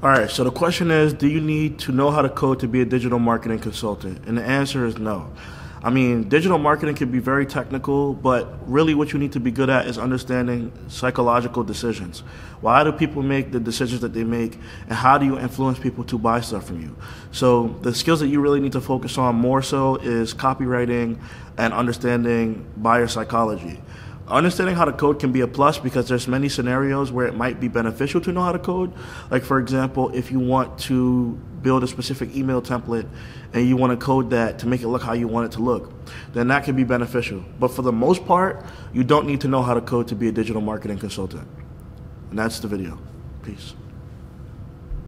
All right, so the question is Do you need to know how to code to be a digital marketing consultant? And the answer is no. I mean, digital marketing can be very technical, but really what you need to be good at is understanding psychological decisions. Why do people make the decisions that they make, and how do you influence people to buy stuff from you? So, the skills that you really need to focus on more so is copywriting and understanding buyer psychology. Understanding how to code can be a plus because there's many scenarios where it might be beneficial to know how to code. Like for example, if you want to build a specific email template and you want to code that to make it look how you want it to look, then that can be beneficial. But for the most part, you don't need to know how to code to be a digital marketing consultant. And that's the video. Peace.